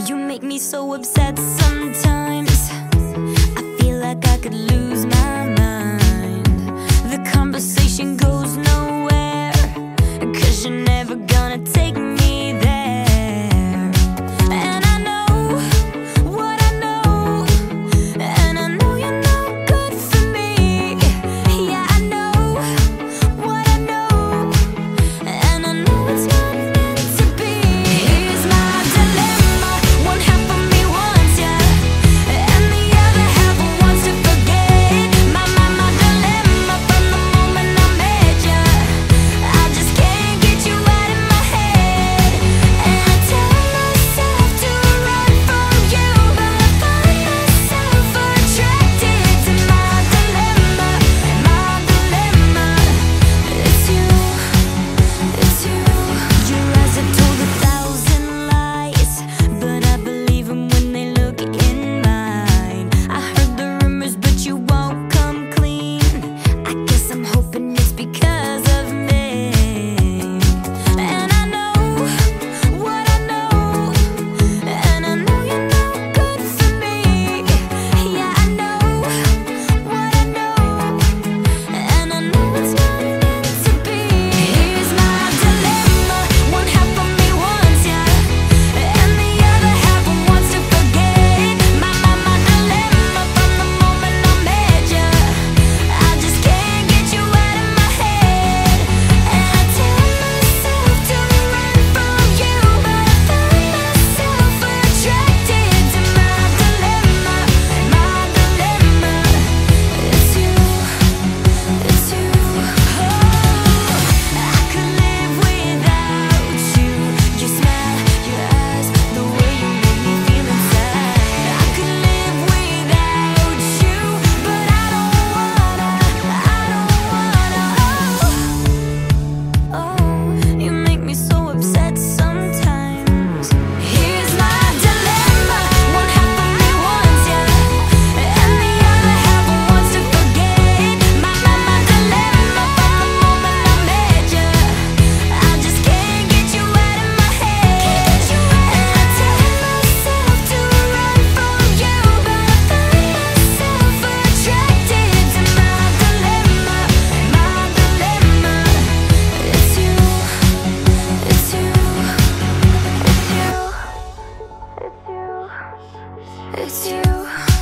You make me so upset sometimes. I feel like I could lose my mind It's you.